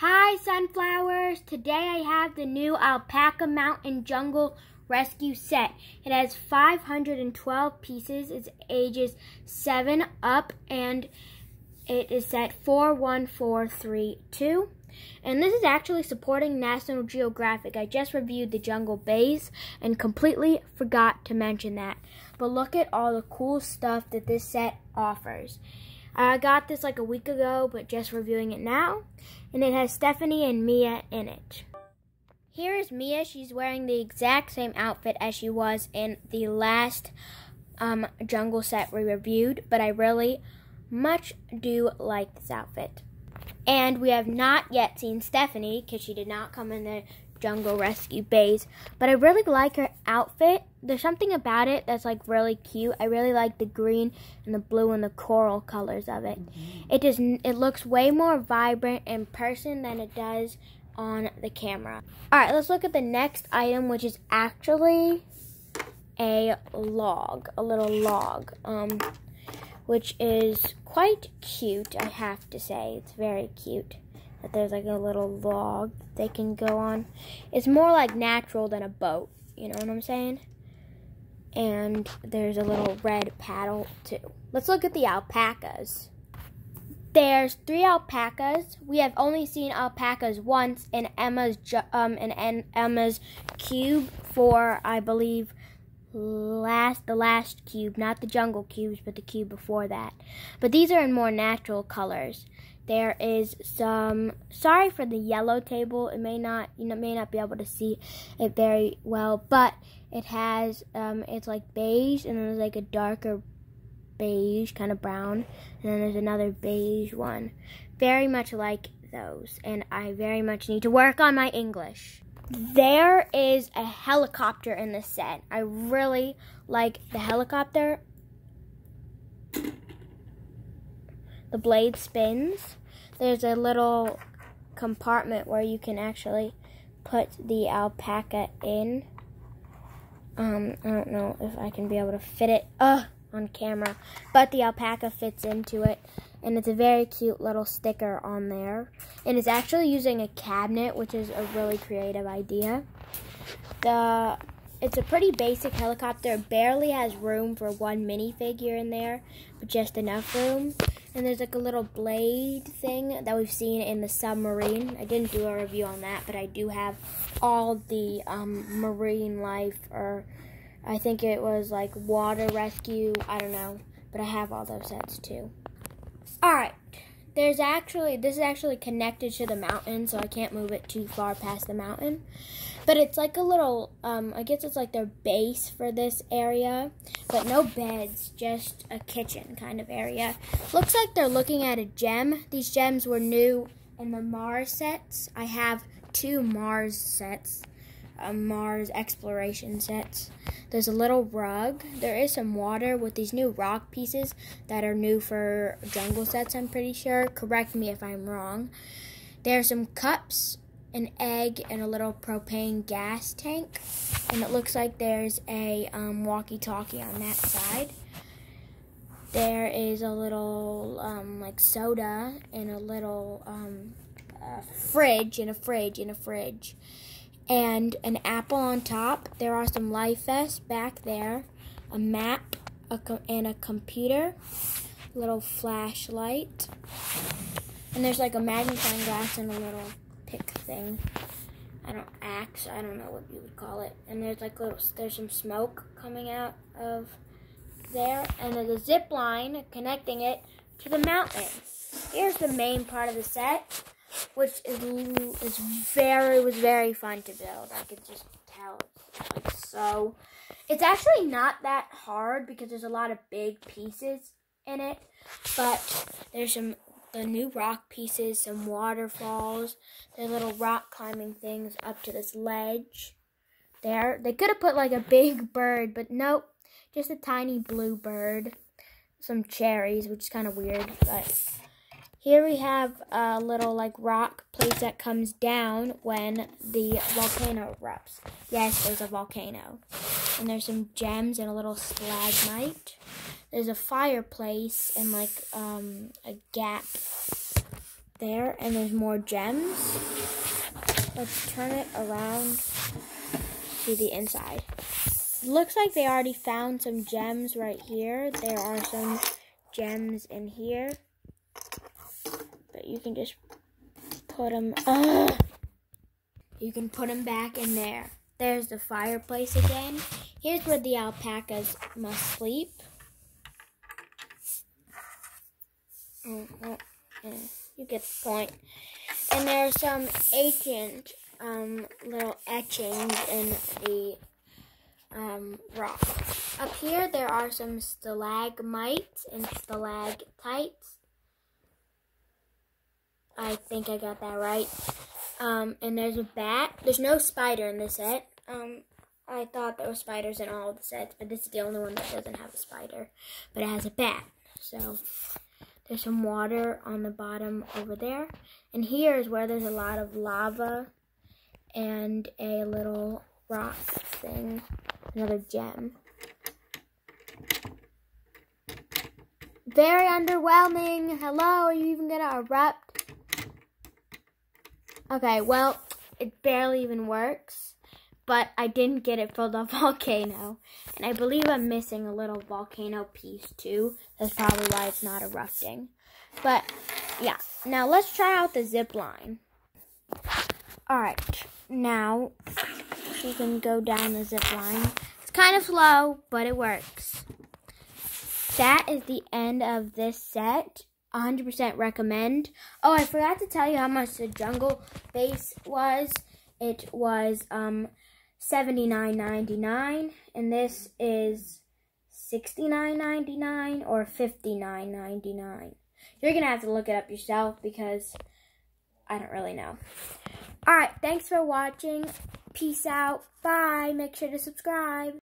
Hi Sunflowers! Today I have the new Alpaca Mountain Jungle Rescue set. It has 512 pieces. It's ages 7 up and it is set 41432. And this is actually supporting National Geographic. I just reviewed the Jungle Base and completely forgot to mention that. But look at all the cool stuff that this set offers. I got this like a week ago, but just reviewing it now. And it has Stephanie and Mia in it. Here is Mia. She's wearing the exact same outfit as she was in the last um, jungle set we reviewed, but I really much do like this outfit. And we have not yet seen Stephanie because she did not come in the jungle rescue base. But I really like her outfit. There's something about it that's like really cute. I really like the green and the blue and the coral colors of it. Mm -hmm. It does it looks way more vibrant in person than it does on the camera. All right, let's look at the next item which is actually a log, a little log. Um which is quite cute, I have to say. It's very cute that there's like a little log they can go on. It's more like natural than a boat, you know what I'm saying? And there's a little red paddle too. Let's look at the alpacas. There's three alpacas. We have only seen alpacas once in Emma's um in Emma's cube for I believe last the last cube, not the jungle cubes, but the cube before that. But these are in more natural colors there is some sorry for the yellow table it may not you know may not be able to see it very well but it has um it's like beige and there's like a darker beige kind of brown and then there's another beige one. Very much like those and I very much need to work on my English. There is a helicopter in the set. I really like the helicopter the blade spins. There's a little compartment where you can actually put the alpaca in. Um, I don't know if I can be able to fit it uh, on camera, but the alpaca fits into it, and it's a very cute little sticker on there. And it's actually using a cabinet, which is a really creative idea. The it's a pretty basic helicopter. Barely has room for one minifigure in there, but just enough room. And there's like a little blade thing that we've seen in the submarine. I didn't do a review on that, but I do have all the um, marine life, or I think it was like water rescue. I don't know, but I have all those sets too. All right. There's actually, this is actually connected to the mountain, so I can't move it too far past the mountain. But it's like a little, um, I guess it's like their base for this area. But no beds, just a kitchen kind of area. Looks like they're looking at a gem. These gems were new in the Mars sets. I have two Mars sets a Mars exploration sets. There's a little rug. There is some water with these new rock pieces that are new for jungle sets, I'm pretty sure. Correct me if I'm wrong. There are some cups, an egg, and a little propane gas tank. And it looks like there's a um, walkie-talkie on that side. There is a little um, like soda and a little um, uh, fridge and a fridge and a fridge and an apple on top. There are some life vests back there, a map, a and a computer, a little flashlight, and there's like a magnifying glass and a little pick thing. I don't axe. I don't know what you would call it. And there's like little. There's some smoke coming out of there, and there's a zip line connecting it to the mountain. Here's the main part of the set which is is very was very fun to build. I could just tell. Like so, it's actually not that hard because there's a lot of big pieces in it, but there's some the new rock pieces, some waterfalls, the little rock climbing things up to this ledge. There, they could have put like a big bird, but nope, just a tiny blue bird. Some cherries, which is kind of weird, but here we have a little like rock place that comes down when the volcano erupts. Yes, there's a volcano. And there's some gems and a little stalagmite. There's a fireplace and like um, a gap there, and there's more gems. Let's turn it around to the inside. Looks like they already found some gems right here. There are some gems in here. You can just put them... Uh, you can put them back in there. There's the fireplace again. Here's where the alpacas must sleep. Oh, oh, yeah, you get the point. And there's some ancient um, little etchings in the um, rock. Up here, there are some stalagmites and stalactites. I think I got that right. Um, and there's a bat. There's no spider in this set. Um, I thought there were spiders in all the sets, but this is the only one that doesn't have a spider. But it has a bat. So there's some water on the bottom over there. And here is where there's a lot of lava and a little rock thing. Another gem. Very underwhelming. Hello, are you even gonna erupt? Okay, well, it barely even works. But I didn't get it for the volcano. And I believe I'm missing a little volcano piece too. That's probably why it's not erupting. But, yeah. Now, let's try out the zip line. Alright, now you can go down the zip line. It's kind of slow, but it works. That is the end of this set. 100% recommend. Oh, I forgot to tell you how much the jungle base was. It was um $79.99 and this is $69.99 or $59.99. You're going to have to look it up yourself because I don't really know. Alright, thanks for watching. Peace out. Bye. Make sure to subscribe.